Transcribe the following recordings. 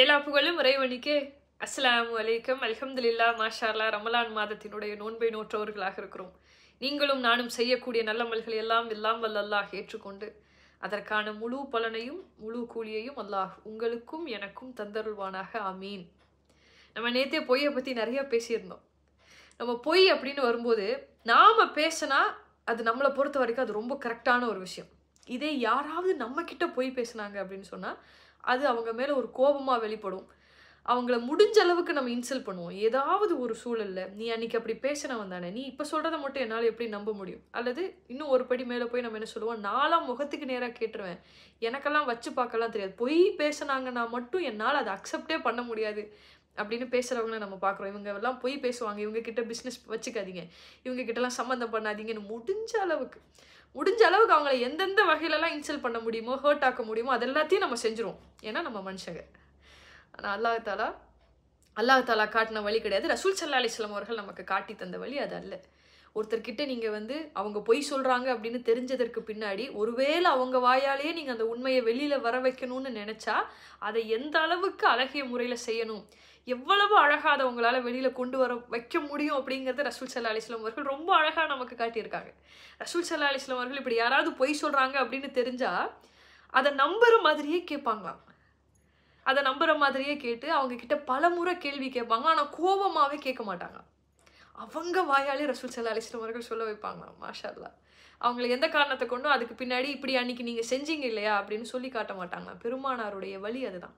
எல்லா புகழும் இறைவனுக்கே. அஸ்ஸலாமு வலைக்கம் அல்ஹம்துலில்லா மாஷால்லா ரமலான் மாதத்தினுடைய நோன்பை நோற்றவர்களாக இருக்கிறோம். நீங்களும் நானும் செய்யக்கூடிய நல்லமல்கள் எல்லாம் எல்லாம் வல்லல்லாஹ் ஏற்றுக்கொண்டு அதற்கான முழு பலனையும் முழு கூலியையும் அல்லாஹ் உங்களுக்கும் எனக்கும் தந்தருள்வானாக. ஆமீன். நம்ம நேத்தே பொய்யை பற்றி நிறையா பேசியிருந்தோம். நம்ம பொய் அப்படின்னு வரும்போது நாம் பேசினா அது நம்மளை பொறுத்த வரைக்கும் அது ரொம்ப கரெக்டான ஒரு விஷயம். இதே யாராவது நம்ம பொய் பேசுனாங்க அப்படின்னு சொன்னால் அது அவங்க மேலே ஒரு கோபமாக வெளிப்படும். அவங்கள முடிஞ்ச அளவுக்கு நம்ம இன்சல்ட் பண்ணுவோம். ஏதாவது ஒரு சூழல்ல நீ அன்னைக்கு அப்படி பேசினவன் தானே நீ இப்போ சொல்கிறத மட்டும் என்னால் எப்படி நம்ப முடியும்? அல்லது இன்னும் ஒரு படி மேலே போய் நம்ம என்ன சொல்லுவோம் நாலாம் முகத்துக்கு நேராக கேட்டுருவேன். எனக்கெல்லாம் வச்சு பார்க்கலாம் தெரியாது. பொய் பேசுனாங்கன்னா மட்டும் என்னால் அதை அக்செப்டே பண்ண முடியாது. அப்படின்னு பேசுகிறவங்கள நம்ம பார்க்குறோம். இவங்க எல்லாம் பொய் பேசுவாங்க. இவங்க கிட்ட பிஸ்னஸ் வச்சுக்காதீங்க. இவங்க கிட்டலாம் சம்மந்தம் பண்ணாதீங்கன்னு முடிஞ்ச அளவுக்கு. முடிஞ்ச அளவுக்கு அவங்கள எந்தெந்த வகையிலலாம் இன்சல்ட் பண்ண முடியுமோ ஹர்ட் ஆக்க முடியுமோ அது எல்லாத்தையும் நம்ம செஞ்சுருவோம். ஏன்னா நம்ம மனுஷங்க. ஆனால் அல்லாஹாலா அல்லாஹாலா அல்லாஹ் காட்டின வழி கிடையாது. ரசூல் சல்லா அலிஸ்லாம் அவர்கள் நமக்கு காட்டி தந்த வழி அது அல்ல. ஒருத்தர்கிட்ட நீங்கள் வந்து அவங்க பொய் சொல்கிறாங்க அப்படின்னு தெரிஞ்சதற்கு பின்னாடி ஒருவேளை அவங்க வாயாலேயே நீங்கள் அந்த உண்மையை வெளியில் வர வைக்கணும்னு நினச்சா அதை எந்த அளவுக்கு அழகிய முறையில் செய்யணும்? எவ்வளவு அழகாக அதை உங்களால் வெளியில் கொண்டு வர வைக்க முடியும் அப்படிங்கிறத ரசூல் சல்லா அலிஸ்லாம் அவர்கள் ரொம்ப அழகாக நமக்கு காட்டியிருக்காங்க. ரசூல் சல்லா அலிஸ்லாம் அவர்கள் இப்படி யாராவது பொய் சொல்கிறாங்க அப்படின்னு தெரிஞ்சா அதை நம்புற மாதிரியே கேட்பாங்களாம். அதை நம்புற மாதிரியே கேட்டு அவங்க கிட்ட பல முறை கேள்வி கேட்பாங்க. ஆனால் கோபமாகவே கேட்க மாட்டாங்க அவங்க வாயாலே ரசூல் சல்லா அலிஸ்லாம் அவர்கள் சொல்ல வைப்பாங்களாம் மாஷா அவங்களை எந்த காரணத்தை கொண்டும் அதுக்கு பின்னாடி இப்படி அன்னைக்கு நீங்கள் செஞ்சீங்க இல்லையா அப்படின்னு சொல்லி காட்ட மாட்டாங்களாம். பெருமானாருடைய வழி அதுதான்.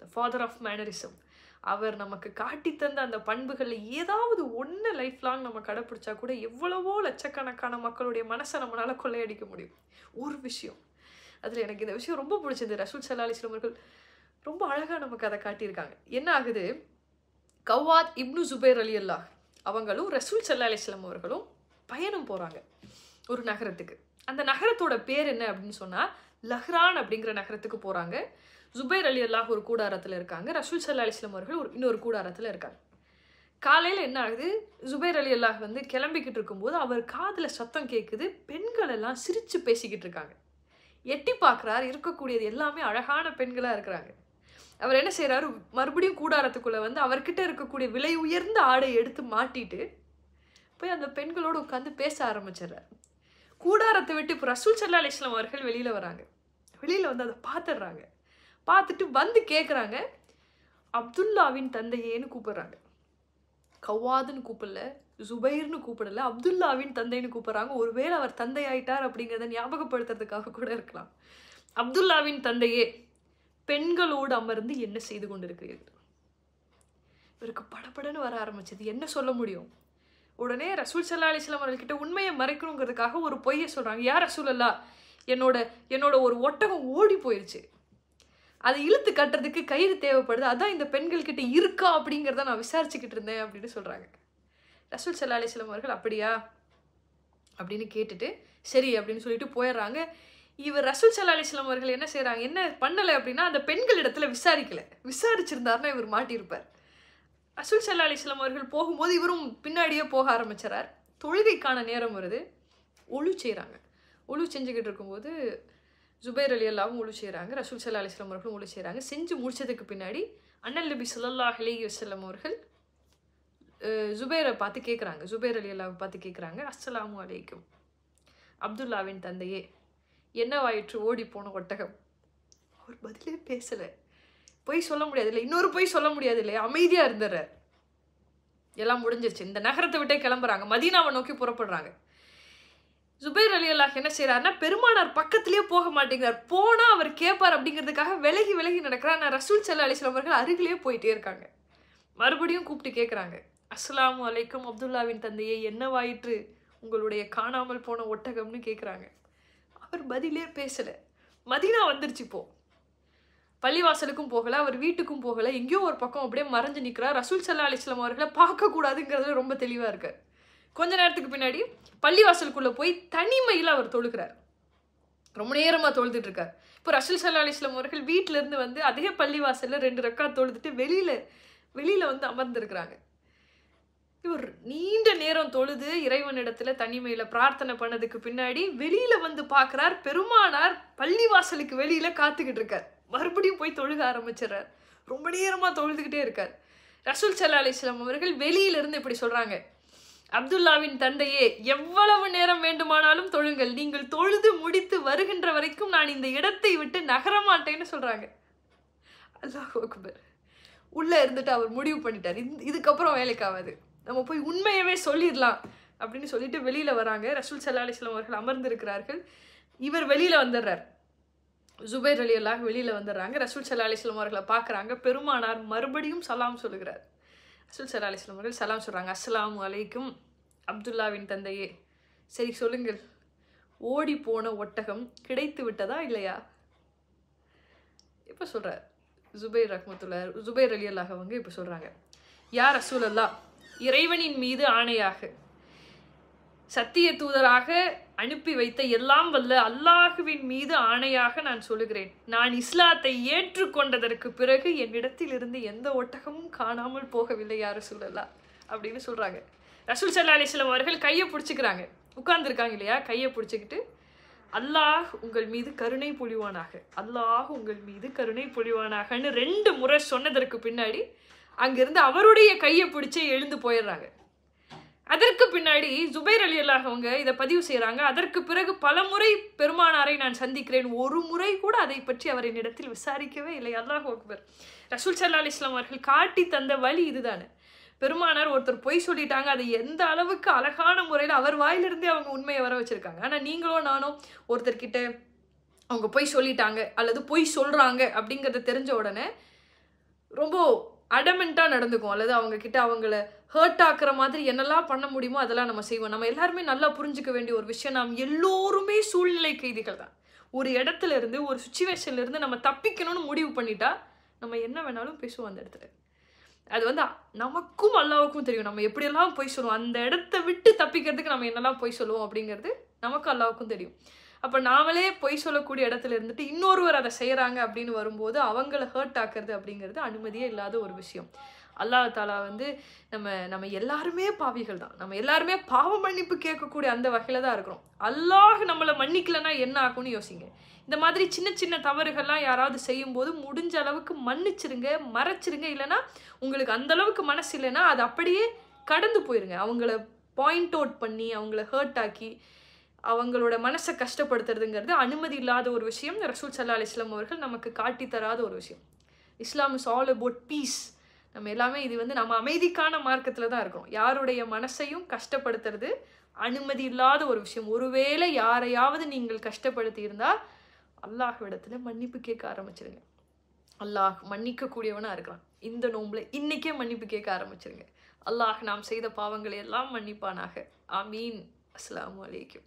த ஃபாதர் ஆஃப் மேனரிசம் அவர் நமக்கு காட்டி தந்த அந்த பண்புகளில் ஏதாவது ஒன்று லைஃப் லாங் நம்ம கடைப்பிடிச்சா கூட எவ்வளவோ லட்சக்கணக்கான மக்களுடைய மனசை நம்மளால் கொள்ளையடிக்க முடியும். ஒரு விஷயம். அதில் எனக்கு இந்த விஷயம் ரொம்ப பிடிச்சது. ரசூல் சல்லா அலிஸ்லாம் அவர்கள் ரொம்ப அழகாக நமக்கு அதை காட்டியிருக்காங்க. என்ன ஆகுது? கவாத் இப்னு ஜுபேர் அலி அல்லாஹ் அவங்களும் ரசூல் சல்லா அலிஸ்லாம் அவர்களும் பயணம் போகிறாங்க ஒரு நகரத்துக்கு. அந்த நகரத்தோட பேர் என்ன அப்படின்னு சொன்னால் லஹ்ரான் அப்படிங்கிற நகரத்துக்கு போகிறாங்க ஜுபைர் அலி அல்லாஹ் ஒரு கூடாரத்தில் இருக்காங்க. ரசூல் சல்லா அலிஸ்லாம் அவர்கள் ஒரு இன்னொரு கூடாரத்தில் இருக்காங்க. காலையில் என்ன ஆகுது? ஜுபைர் அலி அல்லாஹ் வந்து கிளம்பிக்கிட்டு இருக்கும்போது அவர் காதில் சத்தம் கேட்குது பெண்கள் எல்லாம் சிரித்து பேசிக்கிட்டு இருக்காங்க. எட்டி பார்க்குறாரு. இருக்கக்கூடியது எல்லாமே அழகான பெண்களாக இருக்கிறாங்க. அவர் என்ன செய்கிறாரு மறுபடியும் கூடாரத்துக்குள்ளே வந்து அவர்கிட்ட இருக்கக்கூடிய விலை உயர்ந்த ஆடை எடுத்து மாட்டிட்டு போய் அந்த பெண்களோடு உட்காந்து பேச ஆரம்பிச்சிடுறாரு. கூடாரத்தை விட்டு இப்போ ரசூல் சல்லா அலிஸ்லாம் அவர்கள் வெளியில் வராங்க. வெளியில் வந்து அதை பார்த்துடுறாங்க. பார்த்துட்டு வந்து கேட்குறாங்க அப்துல்லாவின் தந்தையேன்னு கூப்பிடுறாங்க. கவ்வாதுன்னு கூப்பிடல ஜுபைர்னு கூப்பிடல அப்துல்லாவின் தந்தைன்னு கூப்பிட்றாங்க. ஒருவேளை அவர் தந்தை ஆயிட்டார் அப்படிங்கிறத ஞாபகப்படுத்துறதுக்காக கூட இருக்கலாம். அப்துல்லாவின் தந்தையே பெண்களோடு அமர்ந்து என்ன செய்து கொண்டிருக்கிறீர்கள்? இவருக்கு படப்படன்னு வர ஆரம்பிச்சது. என்ன சொல்ல முடியும்? உடனே ரசூல் சல்லா அலிஸ்லாம் அவர்கள்கிட்ட உண்மையை மறைக்கணுங்கிறதுக்காக ஒரு பொய்யை சொல்கிறாங்க யார் ரசூல் அல்லா என்னோட என்னோட ஒரு ஒட்டகம் ஓடி போயிடுச்சு அதை இழுத்து கட்டுறதுக்கு கயிறு தேவைப்படுது. அதான் இந்த பெண்கள்கிட்ட இருக்கா அப்படிங்கிறத நான் விசாரிச்சுக்கிட்டு இருந்தேன் அப்படின்னு சொல்கிறாங்க ரசூல் சல்லா அலிஸ்லாம் அவர்கள் அப்படியா? அப்படின்னு கேட்டுட்டு சரி அப்படின்னு சொல்லிட்டு போயிடுறாங்க. இவர் ரசூல் சல்லா அலிஸ்லாம் அவர்கள் என்ன செய்கிறாங்க என்ன பண்ணலை அப்படின்னா அந்த பெண்கள் இடத்துல விசாரிக்கலை. விசாரிச்சிருந்தாருன்னா இவர் மாட்டியிருப்பார். ரசூல் சல்லா அலிஸ்லாம் அவர்கள் போகும்போது இவரும் பின்னாடியே போக ஆரம்பிச்சிடறார் தொழுகைக்கான நேரம் வருது. ஒழு செய்கிறாங்க ஒழு செஞ்சுக்கிட்டு இருக்கும்போது ஜுபைர் அலி அல்லாவும் ஒழு செய்கிறாங்க ரசூல் சல்லா அலிஸ்லாம் அவர்களும் ஒழு செய்கிறாங்க செஞ்சு முடிச்சதுக்கு பின்னாடி அண்ணல் நபி சொல்லல்லாஹ் அலி வசல்லம் அவர்கள் ஜுபேரை பார்த்து கேட்குறாங்க ஜுபேர் அலி அல்லாவை பார்த்து கேட்குறாங்க அஸ்ஸலாமு அலைக்கும். அப்துல்லாவின் தந்தையே என்னவாயிற்று? ஓடி போன ஒட்டகம். அவர் பதிலே பேசலை. பொய் சொல்ல முடியாது இல்லை இன்னொரு பொய் சொல்ல முடியாது இல்லையா அமைதியாக இருந்துடுறார் எல்லாம் முடிஞ்சிருச்சு. இந்த நகரத்தை விட்டே கிளம்புறாங்க. மதீனாவை நோக்கி புறப்படுறாங்க. ஜுபேர் அலி அல்லாஹ் என்ன செய்கிறாருன்னா பெருமானார் பக்கத்துலேயே போக மாட்டேங்கிறார். போனால் அவர் கேட்பார் அப்படிங்கிறதுக்காக விலகி விலகி நடக்கிறார். நான் ரசூல் செல்ல அலிஸ்லாம் அவர்கள் அருகிலேயே போயிட்டே இருக்காங்க. மறுபடியும் கூப்பிட்டு கேட்குறாங்க அஸ்லாம் அலைக்கும் அப்துல்லாவின் தந்தையே என்னவாயிற்று? உங்களுடைய காணாமல் போன ஒட்டகம்னு கேட்குறாங்க அவர் பதிலே பேசலை. மதினா வந்துருச்சு இப்போ. பள்ளிவாசலுக்கும் போகலை அவர் வீட்டுக்கும் போகலை எங்கேயோ ஒரு பக்கம் அப்படியே மறைஞ்சு நிற்கிறார் ரசூல் சல்லா அலிஸ்லாம் அவர்களை பார்க்கக்கூடாதுங்கிறதுல ரொம்ப தெளிவாக இருக்கார். கொஞ்ச நேரத்துக்கு பின்னாடி பள்ளிவாசலுக்குள்ளே போய் தனிமையில் அவர் தொழுகிறார். ரொம்ப நேரமாக தொழுதுட்டு இருக்கார். இப்போ ரசூல் சல்லா அலிஸ்லாம் அவர்கள் வீட்டிலேருந்து வந்து அதே பள்ளிவாசலில் ரெண்டு ரெக்கா தொழுதுட்டு வெளியில் வெளியில் வந்து அமர்ந்திருக்கிறாங்க. இவர் நீண்ட நேரம் தொழுது இறைவனிடத்துல தனிமையில பிரார்த்தனை பண்ணதுக்கு பின்னாடி வெளியில வந்து பாக்குறார். பெருமானார் பள்ளிவாசலுக்கு வெளியில காத்துக்கிட்டு இருக்கார். மறுபடியும் போய் தொழுக ஆரம்பிச்சிடறார். ரொம்ப நேரமாக தொழுதுகிட்டே இருக்கார். ரசூல் சல்லா அலிஸ்லாம் அவர்கள் வெளியிலிருந்து இப்படி சொல்றாங்க. அப்துல்லாவின் தந்தையே எவ்வளவு நேரம் வேண்டுமானாலும் தொழுங்கள். நீங்கள் தொழுது முடித்து வருகின்ற வரைக்கும் நான் இந்த இடத்தை விட்டு நகரமாட்டேன்னு சொல்றாங்க. அல்லாஹ் அக்பர். உள்ள இருந்துட்டு அவர் முடிவு பண்ணிட்டார். இந்த- இதுக்கப்புறம் வேலைக்கு நம்ம போய் உண்மையவே சொல்லிடலாம் அப்படின்னு சொல்லிட்டு வெளியில் வராங்க. ரசூல் சல்லா அலிஸ்லாம் அவர்கள் அமர்ந்திருக்கிறார்கள். இவர் வெளியில் வந்துடுறார். ஜுபைர் அலி அல்லாஹ் வந்துடுறாங்க. ரசூல் சல்லா அலிஸ்லாம் அவர்களை பார்க்குறாங்க. பெருமானார் மறுபடியும் சலாம் சொல்லுகிறார். ரசூல் சல்லா அலிஸ்லாம் அவர்கள் சலாம் சொல்கிறாங்க அஸ்லாம் அலைக்கும் அப்துல்லாவின் தந்தையே. சரி சொல்லுங்கள். ஓடி போன ஒட்டகம் கிடைத்து விட்டதா இல்லையா? இப்போ சொல்கிறார் ஜுபைர் ரஹ்மத்துல்லா ஜுபைர் அலி அல்லாஹ் அவங்க இப்போ சொல்கிறாங்க யார் ரசூல் அல்லாஹ் இறைவனின் மீது ஆணையாக. சத்திய தூதராக அனுப்பி வைத்த எல்லாம் வல்ல அல்லாஹுவின் மீது ஆணையாக நான் சொல்லுகிறேன். நான் இஸ்லாத்தை ஏற்றுக்கொண்டதற்கு பிறகு என்னிடத்தில் இருந்து எந்த ஒட்டகமும் காணாமல் போகவில்லை யாரும் சொல்லலாம் அப்படின்னு சொல்கிறாங்க ரசூல் சல்லா அலிஸ்லாம் அவர்கள் கையை பிடிச்சிக்கிறாங்க. உட்கார்ந்துருக்காங்க இல்லையா? கையை பிடிச்சிக்கிட்டு அல்லாஹ் உங்கள் மீது கருணை பொழிவானாக அல்லாஹ் உங்கள் மீது கருணை பொழிவானாகன்னு ரெண்டு முறை சொன்னதற்கு பின்னாடி அங்கிருந்து அவருடைய கையை பிடிச்சே எழுந்து போயிடுறாங்க. அதற்கு பின்னாடி ஜுபைர் அலி அல்லாஹ் அவங்க இதை பதிவு செய்கிறாங்க அதற்கு பிறகு பல முறை பெருமானாரை நான் சந்திக்கிறேன். ஒரு முறை கூட அதை பற்றி அவர் என்னிடத்தில் விசாரிக்கவே இல்லை. அல்லாஹ் அக்பர். ரசூல் சல்லா அலிஸ்லாம் அவர்கள் காட்டி தந்த வழி இதுதானே. பெருமானார் ஒருத்தர் பொய் சொல்லிட்டாங்க. அது எந்த அளவுக்கு அழகான முறையில் அவர் வாயிலிருந்தே அவங்க உண்மையை வர வச்சுருக்காங்க. ஆனால் நீங்களோ நானும் ஒருத்தர்கிட்ட அவங்க பொய் சொல்லிட்டாங்க அல்லது பொய் சொல்கிறாங்க அப்படிங்கிறத தெரிஞ்ச உடனே ரொம்ப அடமெண்ட்டாக நடந்துக்கும். அல்லது அவங்கக்கிட்ட அவங்கள ஹர்ட் ஆக்குற மாதிரி என்னெல்லாம் பண்ண முடியுமோ அதெல்லாம் நம்ம செய்வோம். நம்ம எல்லாருமே நல்லா புரிஞ்சுக்க வேண்டிய ஒரு விஷயம் நாம் எல்லோருமே சூழ்நிலை கைதிகள் தான். ஒரு இடத்துல இருந்து ஒரு சுச்சுவேஷன்லேருந்து நம்ம தப்பிக்கணும்னு முடிவு பண்ணிட்டா நம்ம என்ன வேணாலும் பேசுவோம் அந்த இடத்துல. அது வந்து நமக்கும் அல்லாவுக்கும் தெரியும். நம்ம எப்படியெல்லாம் பொய் சொல்லுவோம்? அந்த இடத்த விட்டு தப்பிக்கிறதுக்கு நம்ம என்னெல்லாம் பொய் சொல்லுவோம் அப்படிங்கிறது நமக்கும் அல்லாவுக்கும் தெரியும். அப்போ நாமளே பொய் சொல்லக்கூடிய இடத்துல இருந்துட்டு இன்னொருவர் அதை செய்கிறாங்க அப்படின்னு வரும்போது அவங்கள ஹர்ட் ஆக்குறது அப்படிங்கிறது அனுமதியே இல்லாத ஒரு விஷயம். அல்லாஹ் தாலா வந்து நம்ம நம்ம எல்லாருமே பாவிகள் தான். நம்ம எல்லாருமே பாவ மன்னிப்பு கேட்கக்கூடிய அந்த வகையில் தான் இருக்கிறோம். அல்லாஹ் நம்மளை மன்னிக்கலைன்னா என்ன ஆகும்னு யோசிங்க. இந்த மாதிரி சின்ன சின்ன தவறுகள்லாம் யாராவது செய்யும்போது முடிஞ்ச அளவுக்கு மன்னிச்சிருங்க மறைச்சிருங்க. இல்லைன்னா உங்களுக்கு அந்த அளவுக்கு மனசு இல்லைன்னா அது அப்படியே கடந்து போயிருங்க. அவங்கள பாயிண்ட் அவுட் பண்ணி அவங்கள ஹர்ட் ஆக்கி அவங்களோட மனசை கஷ்டப்படுத்துறதுங்கிறது அனுமதி இல்லாத ஒரு விஷயம். ரசூல் சல்லா அலிஸ்லாம் அவர்கள் நமக்கு காட்டி தராத ஒரு விஷயம். Islam is all about peace நம்ம எல்லாமே இது வந்து நம்ம அமைதிக்கான மார்க்கத்தில் தான் இருக்கோம். யாருடைய மனசையும் கஷ்டப்படுத்துறது அனுமதி இல்லாத ஒரு விஷயம். ஒருவேளை யாரையாவது நீங்கள் கஷ்டப்படுத்தி இருந்தால் அல்லாஹ்விடத்துல மன்னிப்பு கேட்க ஆரம்பிச்சிருங்க. அல்லாஹ் மன்னிக்கக்கூடியவனாக இருக்கிறான். இந்த நோம்பில் இன்றைக்கே மன்னிப்பு கேட்க ஆரம்பிச்சிருங்க. அல்லாஹ் நாம் செய்த பாவங்களை எல்லாம் மன்னிப்பானாக. ஆமீன். அஸ்ஸலாமு அலைக்கும்.